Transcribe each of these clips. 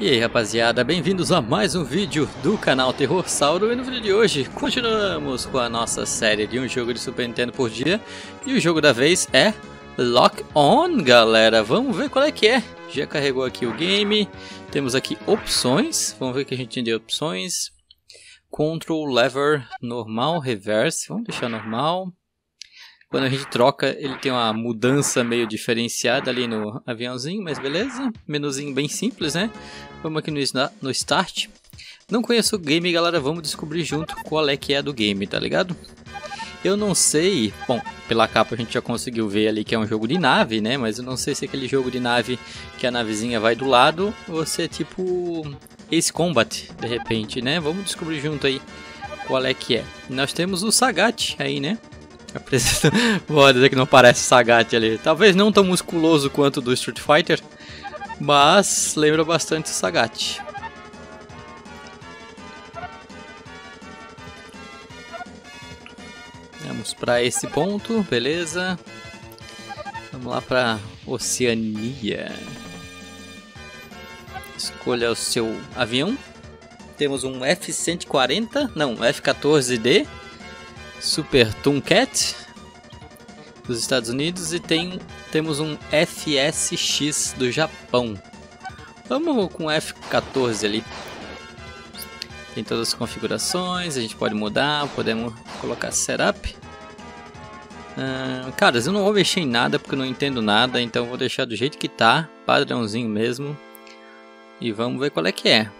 E aí rapaziada, bem-vindos a mais um vídeo do canal Terror Sauro e no vídeo de hoje continuamos com a nossa série de um jogo de Super Nintendo por dia. E o jogo da vez é Lock On galera, vamos ver qual é que é. Já carregou aqui o game, temos aqui opções, vamos ver o que a gente tem de opções. Control Lever normal, reverse, vamos deixar normal quando a gente troca, ele tem uma mudança meio diferenciada ali no aviãozinho, mas beleza. Menuzinho bem simples, né? Vamos aqui no, Start. Não conheço o game, galera, vamos descobrir junto qual é que é do game, tá ligado? Eu não sei, bom, pela capa a gente já conseguiu ver ali que é um jogo de nave, né? Mas eu não sei se é aquele jogo de nave que a navezinha vai do lado ou se é tipo Ace Combat, de repente, né? Vamos descobrir junto aí qual é que é. Nós temos o Sagat aí, né? Vou dizer que não parece Sagat ali. Talvez não tão musculoso quanto do Street Fighter, mas lembra bastante o Sagat. Vamos para esse ponto, beleza. Vamos lá para Oceania. Escolha o seu avião. Temos um F-140, não, F-14D Super Tomcat dos Estados Unidos e tem, temos um FSX do Japão. Vamos com F14 ali. Tem todas as configurações, a gente pode mudar, podemos colocar setup. Uh, cara, eu não vou mexer em nada porque eu não entendo nada, então vou deixar do jeito que tá, padrãozinho mesmo. E vamos ver qual é que é.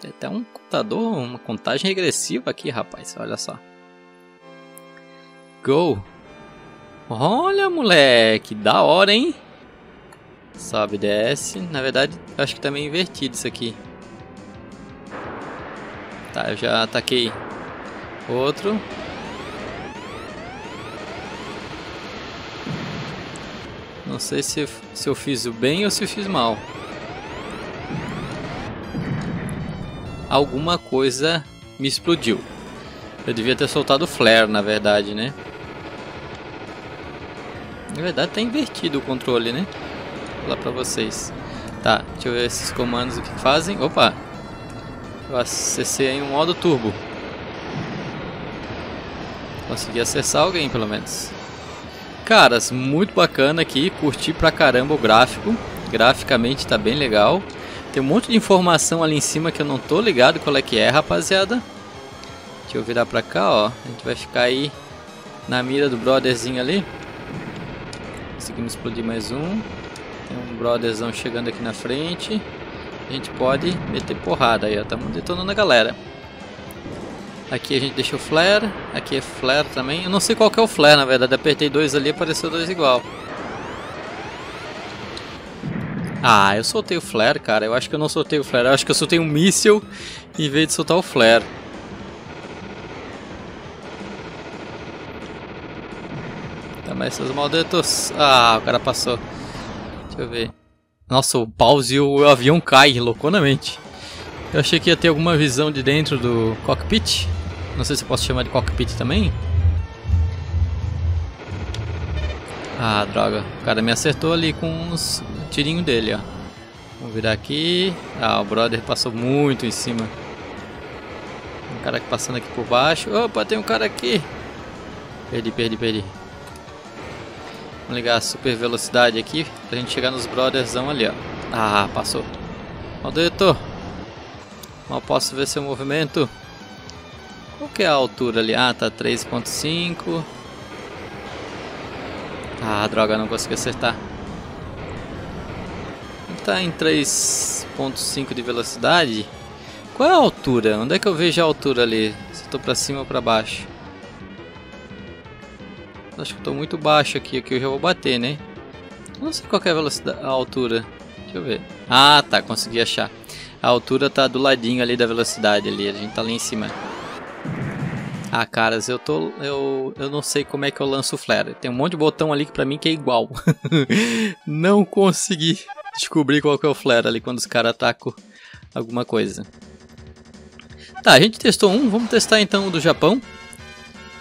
Tem até um contador, uma contagem regressiva aqui, rapaz, olha só. Go. Olha, moleque, da hora, hein? Sobe, desce. Na verdade, acho que tá meio invertido isso aqui. Tá, eu já ataquei outro. Não sei se, se eu fiz o bem ou se eu fiz mal. Alguma coisa me explodiu. Eu devia ter soltado o flare, na verdade, né? Na verdade tá invertido o controle, né? Vou lá pra vocês. Tá, deixa eu ver esses comandos o que fazem. Opa! Eu acessei aí um modo turbo. Consegui acessar alguém pelo menos. Caras, muito bacana aqui, curti pra caramba o gráfico. Graficamente tá bem legal. Tem um monte de informação ali em cima que eu não tô ligado qual é que é, rapaziada. Deixa eu virar pra cá, ó. A gente vai ficar aí na mira do brotherzinho ali. Conseguimos explodir mais um. Tem um brotherzão chegando aqui na frente. A gente pode meter porrada aí, ó. Estamos detonando a galera. Aqui a gente deixa o flare. Aqui é flare também. Eu não sei qual que é o flare, na verdade. Apertei dois ali apareceu dois igual. Ah, eu soltei o flare, cara. Eu acho que eu não soltei o flare. Eu acho que eu soltei um míssil em vez de soltar o flare. Mas seus malditos... Ah, o cara passou. Deixa eu ver. Nossa, o pause e o avião cai loucamente. Eu achei que ia ter alguma visão de dentro do cockpit. Não sei se eu posso chamar de cockpit também. Ah, droga. O cara me acertou ali com uns tirinhos dele, ó. Vamos virar aqui. Ah, o brother passou muito em cima. Um cara passando aqui por baixo. Opa, tem um cara aqui. Perdi, perdi, perdi. Vamos ligar a super velocidade aqui pra gente chegar nos brothersão ali, ó. Ah, passou. Maldito! Mal posso ver seu movimento. Qual que é a altura ali? Ah, tá 3.5. Ah, droga, não consegui acertar. Tá em 3.5 de velocidade. Qual é a altura? Onde é que eu vejo a altura ali? Se eu tô pra cima ou pra baixo? Acho que estou muito baixo aqui, aqui eu já vou bater, né? Não sei qual é a velocidade, a altura. Deixa eu ver. Ah, tá, consegui achar. A altura tá do ladinho ali da velocidade ali, a gente tá ali em cima. Ah, caras, eu tô eu eu não sei como é que eu lanço o flare. Tem um monte de botão ali que para mim que é igual. não consegui descobrir qual que é o flare ali quando os caras atacam alguma coisa. Tá, a gente testou um, vamos testar então o do Japão.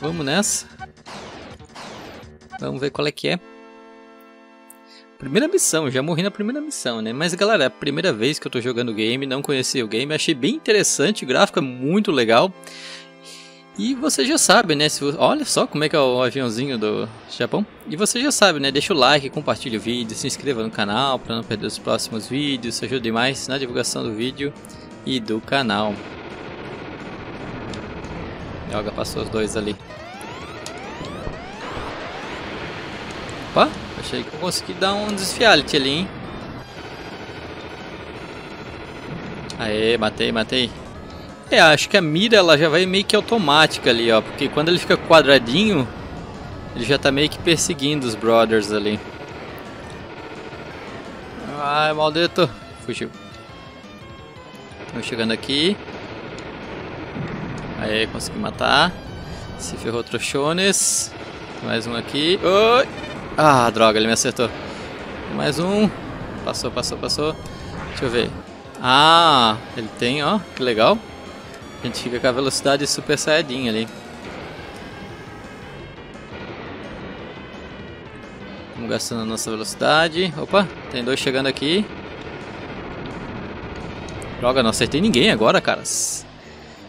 Vamos nessa. Vamos ver qual é que é. primeira missão, já morri na primeira missão, né? Mas galera, é a primeira vez que eu tô jogando o game, não conhecia o game, achei bem interessante, o gráfico é muito legal. E você já sabe, né? Se. Olha só como é que é o aviãozinho do Japão. E você já sabe, né? Deixa o like, compartilha o vídeo, se inscreva no canal para não perder os próximos vídeos. Ajuda demais na divulgação do vídeo e do canal. Yoga passou os dois ali. Achei que eu consegui dar um desfialite ali, hein? Aê, matei, matei. É, acho que a mira ela já vai meio que automática ali, ó. Porque quando ele fica quadradinho, ele já tá meio que perseguindo os brothers ali. Ai, maldito. Fugiu. Estamos chegando aqui. Aí, consegui matar. Se ferrou trouxones. Mais um aqui. Oi! Ah, droga, ele me acertou. Mais um. Passou, passou, passou. Deixa eu ver. Ah, ele tem, ó. Que legal. A gente fica com a velocidade super saiyajin ali. Vamos gastando a nossa velocidade. Opa, tem dois chegando aqui. Droga, não acertei ninguém agora, cara.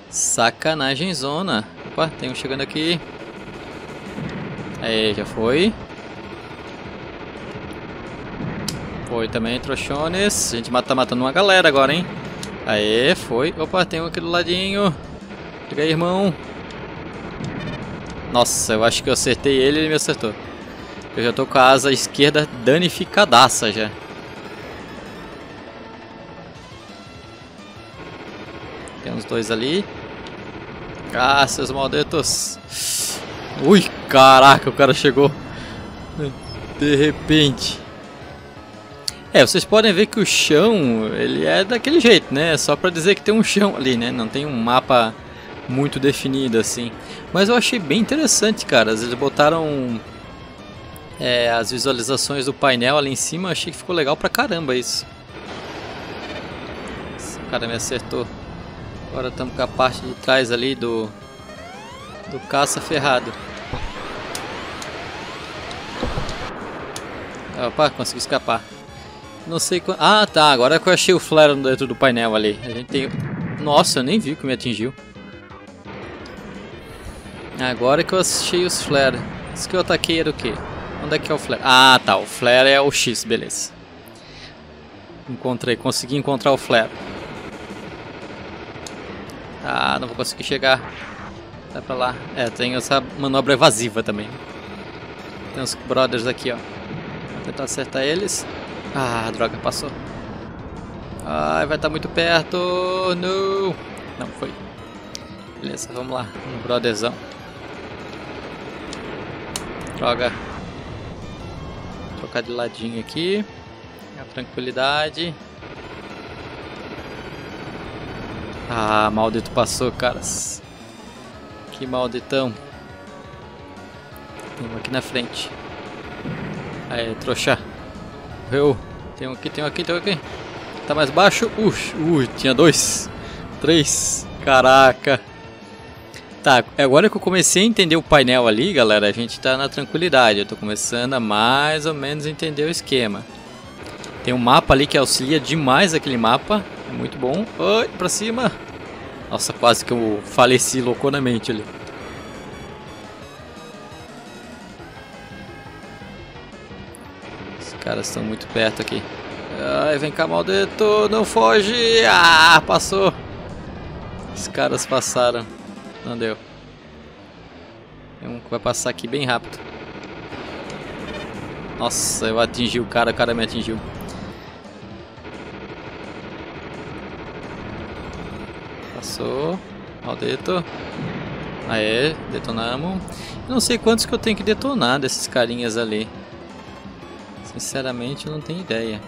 Sacanagem zona. Opa, tem um chegando aqui. Aí, já foi. Foi também, trouxones. A gente tá matando uma galera agora, hein? Aê, foi. Opa, tem um aqui do ladinho. Pega aí, irmão. Nossa, eu acho que eu acertei ele e ele me acertou. Eu já tô com a asa esquerda danificadaça já. Tem uns dois ali. Ah, seus malditos. Ui, caraca, o cara chegou. De repente. É, vocês podem ver que o chão, ele é daquele jeito, né? Só pra dizer que tem um chão ali, né? Não tem um mapa muito definido assim. Mas eu achei bem interessante, cara. Eles botaram é, as visualizações do painel ali em cima. Achei que ficou legal pra caramba isso. Esse cara me acertou. Agora estamos com a parte de trás ali do, do caça ferrado. Opa, consegui escapar. Não sei quando... Ah, tá. Agora que eu achei o flare dentro do painel ali. A gente tem... Nossa, eu nem vi que me atingiu. Agora que eu achei os flare. Isso que eu ataquei era o quê? Onde é que é o flare? Ah, tá. O flare é o X, beleza. Encontrei. Consegui encontrar o flare. Ah, não vou conseguir chegar. Vai pra lá. É, tem essa manobra evasiva também. Tem os brothers aqui, ó. Vou tentar acertar eles. Ah, droga, passou. Ai, vai estar tá muito perto. Não. Não, foi. Beleza, vamos lá. Um brotherzão. Droga. Vou trocar de ladinho aqui. A tranquilidade. Ah, maldito passou, caras. Que malditão. Um aqui na frente. Aí, trouxa. Morreu. Tem um aqui, tem um aqui, tem um aqui. Tá mais baixo. Ui, ui, tinha dois. Três. Caraca. Tá, agora que eu comecei a entender o painel ali, galera, a gente tá na tranquilidade. Eu tô começando a mais ou menos entender o esquema. Tem um mapa ali que auxilia demais aquele mapa. É muito bom. Oi, pra cima. Nossa, quase que eu faleci loucamente ali. Caras estão muito perto aqui. Ai, vem cá, maldito, não foge! Ah, passou! Os caras passaram. Não deu. Tem um que vai passar aqui bem rápido. Nossa, eu atingi o cara, o cara me atingiu. Passou. Maldito. Aê, detonamos. não sei quantos que eu tenho que detonar desses carinhas ali. Sinceramente, eu não tenho ideia.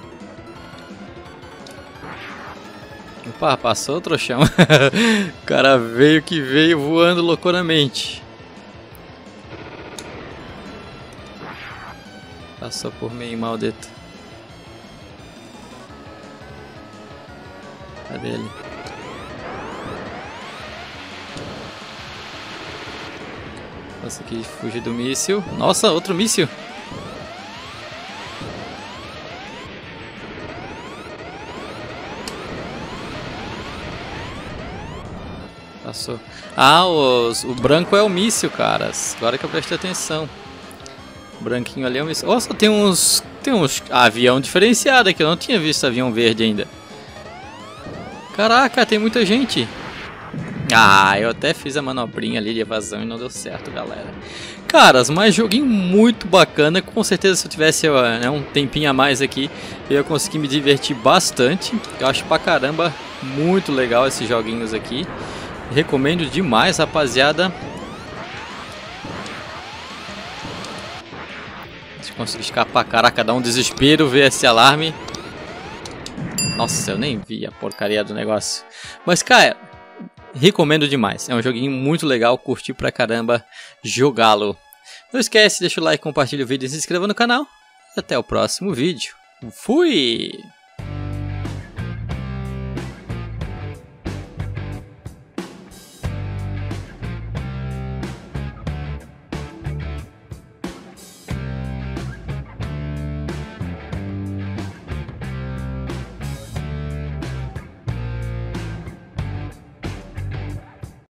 Opa, passou trouxão. o cara veio que veio voando loucuramente. Passou por mim, maldito. Cadê ele? Consegui fugir do míssil. Nossa, outro míssil! Passou. Ah, os, o branco é o míssil, caras. Agora que eu prestei atenção. O branquinho ali é o míssil. Nossa, tem uns. Tem uns avião diferenciado aqui. Eu não tinha visto avião verde ainda. Caraca, tem muita gente. Ah, eu até fiz a manobrinha ali de evasão e não deu certo, galera. Caras, mas joguinho muito bacana. Com certeza se eu tivesse né, um tempinho a mais aqui, eu ia conseguir me divertir bastante. Eu acho pra caramba muito legal esses joguinhos aqui. Recomendo demais, rapaziada. Se conseguir escapar, caraca, dá um desespero ver esse alarme. Nossa, eu nem vi a porcaria do negócio. Mas, cara, recomendo demais. É um joguinho muito legal, curti pra caramba jogá-lo. Não esquece, deixa o like, compartilha o vídeo e se inscreva no canal. Até o próximo vídeo. Fui!